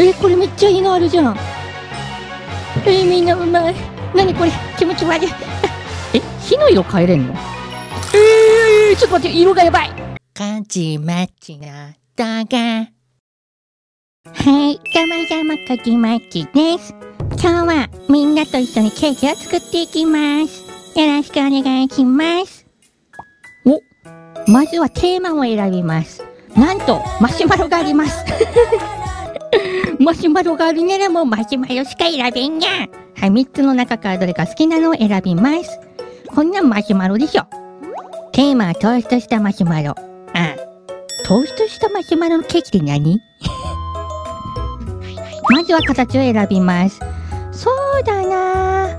えこれめっちゃいいのあるじゃんえー、みんなうまい何これ？気持ち悪いえ火の色変えれんの？えー、ちょっと待って色がやばいカチマチなだがはい、どうもどうもこじまちです。今日はみんなと一緒にケーキを作っていきます。よろしくお願いします。お、まずはテーマを選びます。なんと、マシュマロがあります。マシュマロがあるならもうマシュマロしか選べんやん。はい、3つの中からどれか好きなのを選びます。こんなマシュマロでしょ。テーマはトーストしたマシュマロ。あ、トーストしたマシュマロのケーキって何？まずは形を選びます。そうだなあ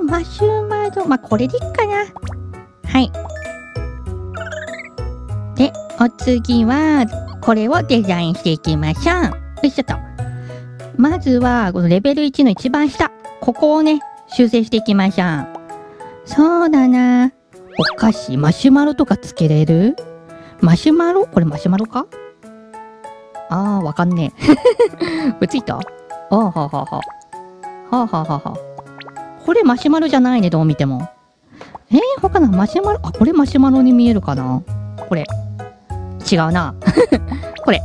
ー、マシュマロ。まあ、これでいいかな。はい。で、お次は、これをデザインしていきましょう。よいしょと。まずは、このレベル1の一番下。ここをね、修正していきましょう。そうだなお菓子、マシュマロとかつけれる？マシュマロ？これマシュマロか？あー、わかんねえ。これついた？あーはーはーはー。はあはあははあ。これマシュマロじゃないね、どう見ても。えー、他のマシュマロ、あ、これマシュマロに見えるかな？これ。違うな。これ。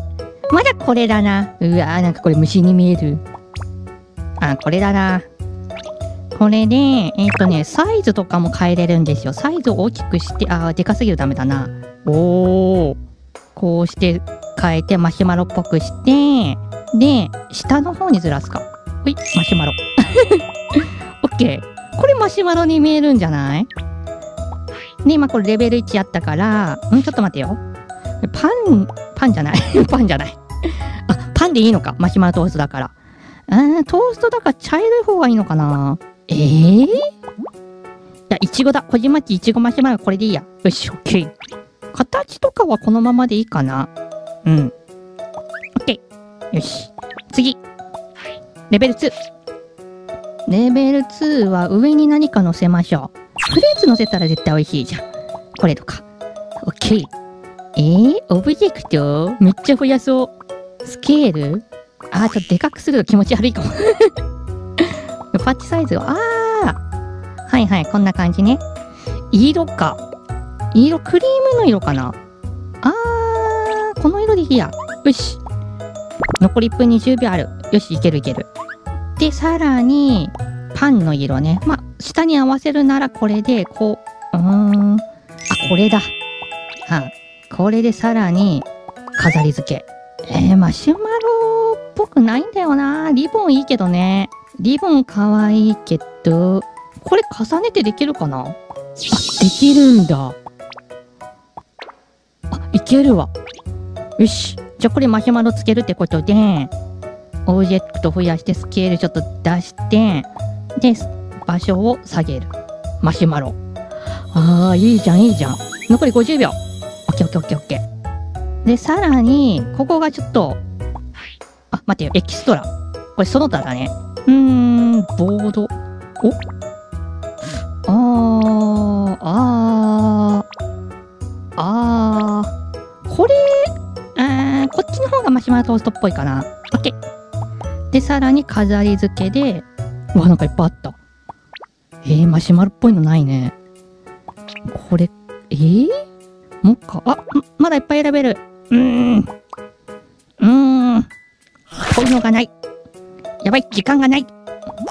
まだこれだな。うわー、なんかこれ虫に見える。あ、これだな。これで、えっ、とね、サイズとかも変えれるんですよ。サイズを大きくして、あー、でかすぎるダメだな。おー。こうして変えてマシュマロっぽくして、で、下の方にずらすか。ほい、マシュマロ。オッケー。これマシュマロに見えるんじゃない？ね、今これレベル1やったから、んちょっと待ってよ。パン、パンじゃない。パンじゃない。あ、パンでいいのか。マシュマロトーストだから。あートーストだから茶色い方がいいのかなえー、いや、いちごだ。こじまちいちごマシュマロこれでいいや。よし、オッケー。形とかはこのままでいいかなうん。オッケー。よし。次。レベル2。レベル2は上に何か乗せましょう。フルーツ乗せたら絶対美味しいじゃん。これとか。オッケー。えー、オブジェクト？めっちゃ増やそう。スケール？あー、ちょっとでかくすると気持ち悪いかも。パッチサイズを。あー。はいはい、こんな感じね。色か。色、クリームの色かなあー、この色でいいや。よし。残り1分20秒ある。よし、いけるいける。で、さらに、パンの色ね。まあ、下に合わせるならこれで、こう、うーん。あ、これだ。はこれでさらに、飾り付け。えー、マシュマロっぽくないんだよな。リボンいいけどね。リボンかわいいけど、これ重ねてできるかな？あ、できるんだ。あ、いけるわ。よし。じゃあこれマシュマロつけるってことで、オブジェクト増やしてスケールちょっと出して、で、場所を下げる。マシュマロ。ああ、いいじゃん、いいじゃん。残り50秒。オッケーオッケーオッケーオッケー。で、さらに、ここがちょっと、あ、待ってよ、エキストラ。これその他だね。うーん、ボード。お？あー、あー、あー、これ、あー、こっちの方がマシュマロトーストっぽいかな。オッケー。で、さらに飾り付けで、うわ、なんかいっぱいあった。えー、マシュマロっぽいのないね。これ、えー、もう一か、あ、んまだいっぱい選べる。うーん。うーん。こういうのがない。やばい、時間がない。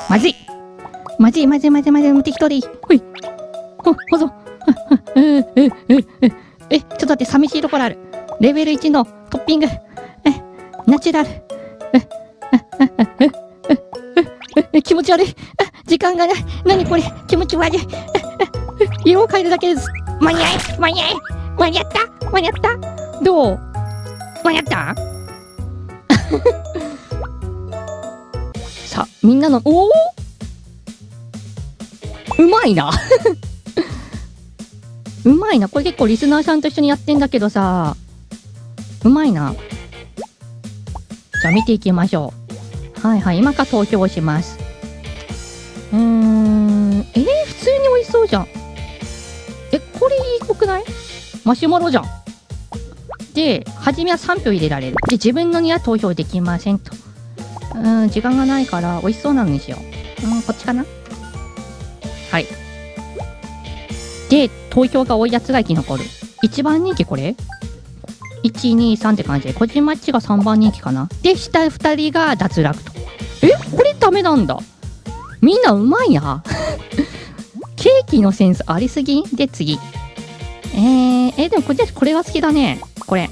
まずい。まずい、まずい、まずい、まずい、適当でいい。ほい。ほ、ほぞ。え、ちょっと待って、寂しいところある。レベル1のトッピング。え、ナチュラル。え、気持ち悪い。時間がない。何これ気持ち悪い。色を変えるだけです。間に合い間に合い間に合った？間に合った？どう？間に合った？さあ、みんなの、おおうまいな うまいな。これ結構リスナーさんと一緒にやってんだけどさ、うまいな。じゃあ見ていきましょう。はいはい、今から投票します。うーん、えー、普通に美味しそうじゃん。え、これいいくない？マシュマロじゃん。で、初めは3票入れられる。で、自分のには投票できませんと。うん、時間がないから、美味しそうなのにしよう。うん、こっちかな？はい。で、投票が多いやつが生き残る。一番人気これ ?1、2、3って感じで、こじまっちが3番人気かな。で、下2人が脱落と。え？これダメなんだ。みんなうまいな。ケーキのセンスありすぎ？で、次。えー、えでもこっちこれが好きだね。これ。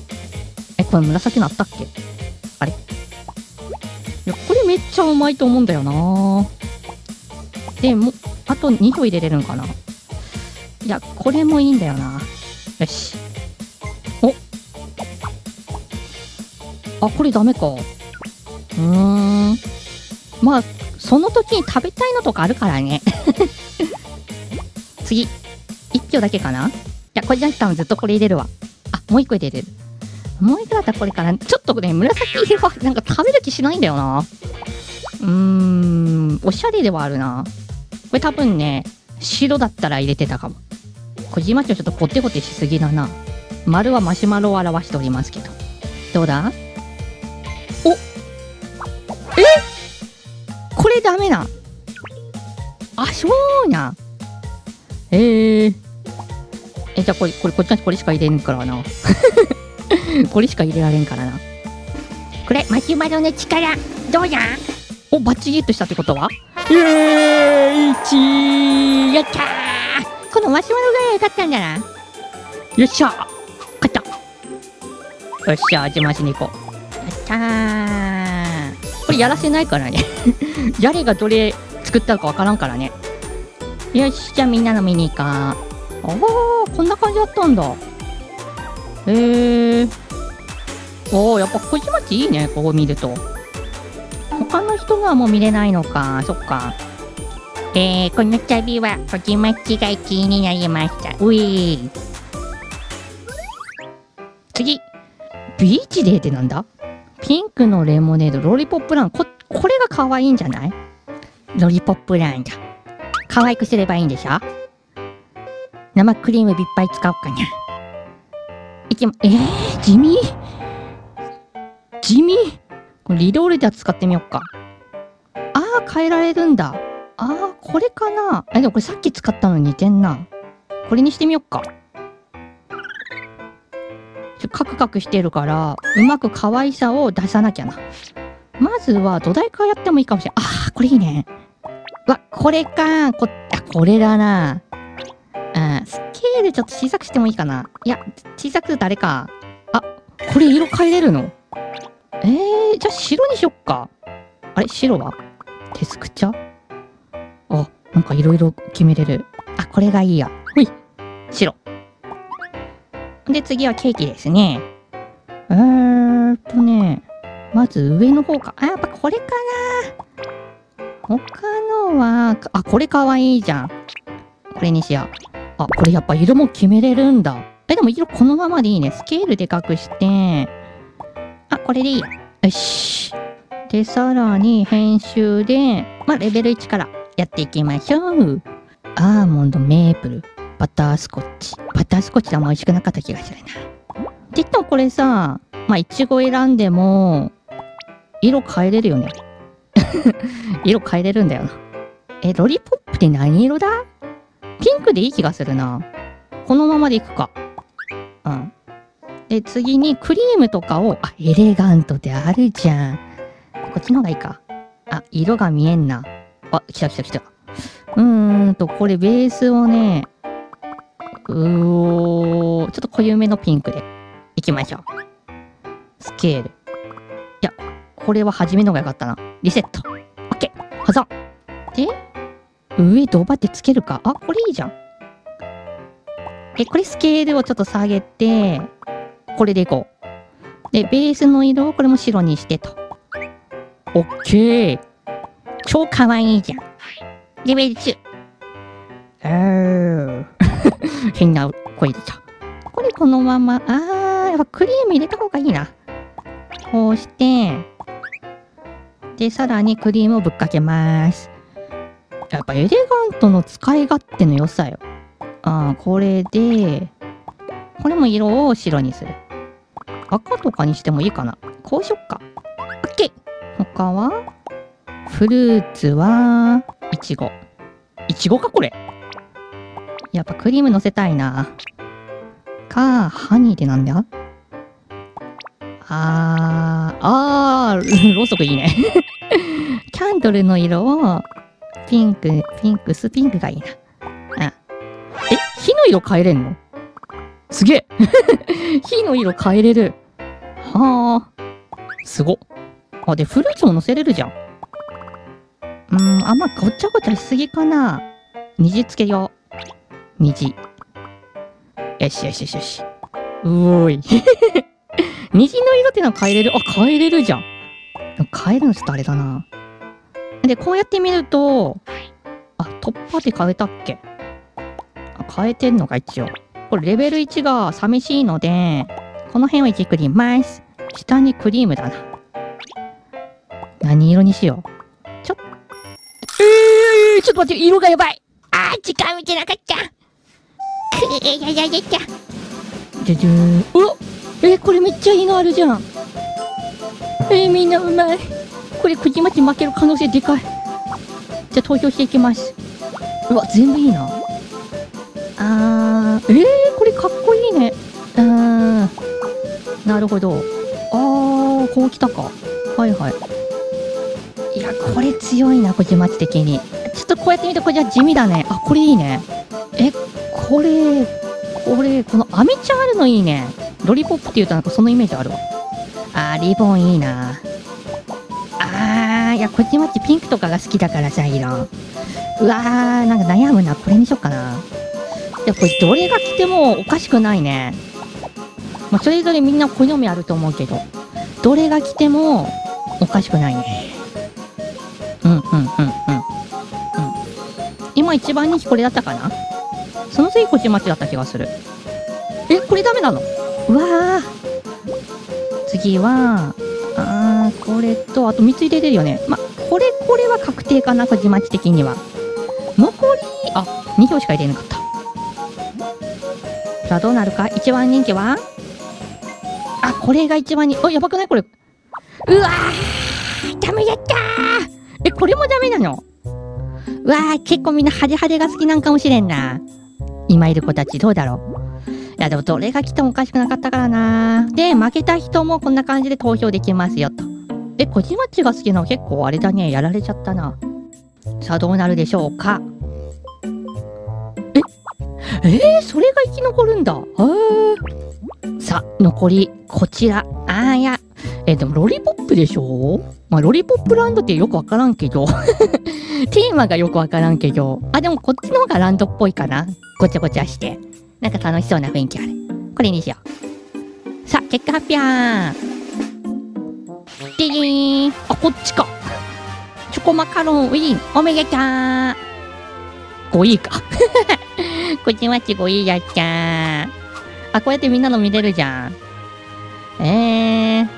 え、これ紫のあったっけ？あれいや、これめっちゃうまいと思うんだよなで、も、あと2個入れれるんかないや、これもいいんだよな。よし。おあ、これダメか。うーん。まあ、その時に食べたいのとかあるからね。次。1票だけかな、これじゃなくて多分ずっとこれ入れるわ。あ、もう1個入れる。もう1個だったらこれかな。ちょっとね、紫色はなんか食べる気しないんだよな。うーん、おしゃれではあるな。これ多分ね、白だったら入れてたかも。小島町ちょっとコテコテしすぎだな。丸はマシュマロを表しておりますけど。どうだ？おえ？これダメな。あ、そうな。えー。え、じゃあこれ、これ、こっちはこれしか入れんからな。これしか入れられんからな。これマシュマロの力どうやお、バッチゲットしたってことは？イエーイ !1! やったーこのマシュマロが良かったんだな。よっしゃ勝ったよっしゃ、味増しに行こう。やったーこれやらせないからね。誰がどれ作ったかわからんからね。よし、じゃあみんなの見に行こう。あー、こんな感じだったんだ。へー。おー、やっぱ小島町いいね、ここ見ると。他の人がもう見れないのか。そっか。えー、この度はこじまっちが1位になりましたういー。次。ビーチデーってなんだ？ピンクのレモネード、ロリポップラン。こ、これが可愛いんじゃない？ロリポップランだ。可愛くすればいいんでしょ？生クリームいっぱい使おうかな。いきま、えー、地味？地味？これリロールでは使ってみよっか。あー、変えられるんだ。あー、これかなえ、でもこれさっき使ったの似てんな。これにしてみよっか。ちょカクカクしてるから、うまく可愛さを出さなきゃな。まずは土台からやってもいいかもしれん。あー、これいいね。わ、これかこ、あ、これだな。うん、スケールちょっと小さくしてもいいかな。いや、小さく誰か。あ、これ色変えれるの？えー、じゃあ白にしよっか。あれ？白は？テスクチャ？あ、なんかいろいろ決めれる。あ、これがいいや。ほい。白。で、次はケーキですね。えーっとね、まず上の方か。あ、やっぱこれかな。他のは、あ、これかわいいじゃん。これにしよう。あ、これやっぱ色も決めれるんだ。え、でも色このままでいいね。スケールでかくして、あ、これでいい。よし。で、さらに編集で、まあ、レベル1からやっていきましょう。アーモンド、メープル、バタースコッチ。バタースコッチってあんま美味しくなかった気がするな。って言ってもこれさ、まあ、いちご選んでも、色変えれるよね。色変えれるんだよな。え、ロリポップって何色だ？ピンクでいい気がするな。このままでいくか。うん。で、次にクリームとかを、あ、エレガントってあるじゃん。こっちの方がいいか。あ、色が見えんな。あ、来た来た来た。うーんと、これベースをね、うおーちょっと濃ゆめのピンクでいきましょう。スケール。いや、これは初めの方が良かったな。リセット。オッケー。保存。で、上ドバってつけるか？あ、これいいじゃん。え、これスケールをちょっと下げて、これでいこう。で、ベースの色をこれも白にしてと。オッケー。超かわいいじゃん。レベル2。えー。変な声出た。これこのまま、あー、やっぱクリーム入れた方がいいな。こうして、で、さらにクリームをぶっかけます。やっぱエレガントの使い勝手の良さよ。あー、これで、これも色を白にする。赤とかにしてもいいかな。こうしよっか。オッケー他はフルーツは、いちご。いちごかこれ。やっぱクリーム乗せたいな。か、ハニーでなんだ？あー、あー、ろうそくいいね。キャンドルの色を、ピンク、ピンクス、ピンクがいいな。うん。え、火の色変えれんの？すげえ 火の色変えれる。はあ。すご。あ、で、フルーツも乗せれるじゃん。うーん、あんまごちゃごちゃしすぎかな。虹つけよう。虹。よしよしよしよし。うーい。虹の色ってのは変えれる？あ、変えれるじゃん。変えるのちょっとあれだな。で、こうやって見ると、あ、突破で変えたっけ？あ変えてんのか、一応。これレベル1が寂しいので、この辺をいじくります。下にクリームだな。何色にしよう。ちょっ、えー、ちょっと待って、色がやばいあー、時間見てなかった。くえ、やややや。じゃじゃーん。うわえー、これめっちゃいいのあるじゃん。えー、みんなうまい。これ、くじまち負ける可能性でかい。じゃあ、投票していきます。うわ、全部いいな。あー、えー、これかっこいいね。うーん。なるほど。あー、こうきたか。はいはい。いや、これ強いな、こじまち的に。ちょっとこうやって見て、これじゃ地味だね。あ、これいいね。え、これ、これ、このアメちゃんあるのいいね。ロリポップって言うとなんかそのイメージあるわ。あー、リボンいいな。いや、こっちまちピンクとかが好きだからさ、色。うわー、なんか悩むな。これにしよっかな。いや、これどれが来てもおかしくないね。まあ、それぞれみんな好みあると思うけど、どれが来てもおかしくないね。うん、うん、うん、うん。うん。今一番人気これだったかな？その次こっち町だった気がする。え、これダメなの？うわー。次は、あー、これと、あと3つ入れれるよね。ま、これ、これは確定かな、こじまち的には。残り、あ、2票しか入れなかった。さあ、どうなるか？一番人気は？あ、これが一番に、あ、やばくない？これ。うわーダメだったーえ、これもダメなの？うわー結構みんな派手派手が好きなんかもしれんな。今いる子たちどうだろう？いやでもどれが来てもおかしくなかったからな。で、負けた人もこんな感じで投票できますよと。え、こじまちが好きなの結構あれだね。やられちゃったな。さあどうなるでしょうか。え、えー、それが生き残るんだ。へーさあ、残りこちら。あーいや。え、でもロリポップでしょ？まあ、ロリポップランドってよくわからんけど。テーマがよくわからんけど。あ、でもこっちの方がランドっぽいかな。ごちゃごちゃして。なんか楽しそうな雰囲気ある。これにしよう。さあ、結果発表でりーん。あ、こっちか。チョコマカロンウィン、おめでとう。5位か。こっちまち5位やったー。あ、こうやってみんなの見れるじゃん。えー。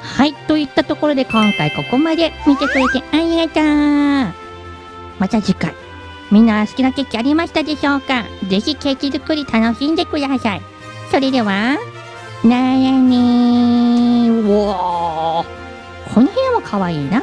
はい、といったところで今回ここまで見てくれてありがとう。また次回。みんな好きなケーキありましたでしょうか？ぜひケーキ作り楽しんでください。それでは、なやねー。わー。この部屋も可愛いな